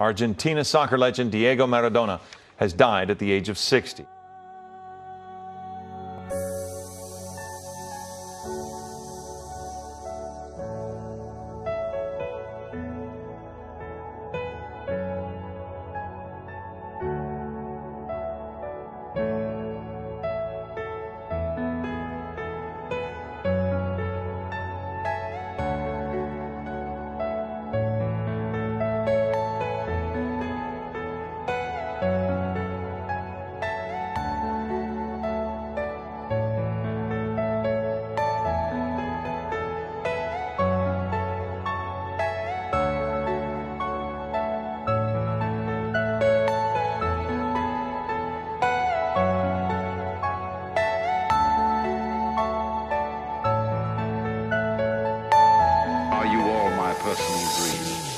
Argentina soccer legend Diego Maradona has died at the age of 60. My personal dream?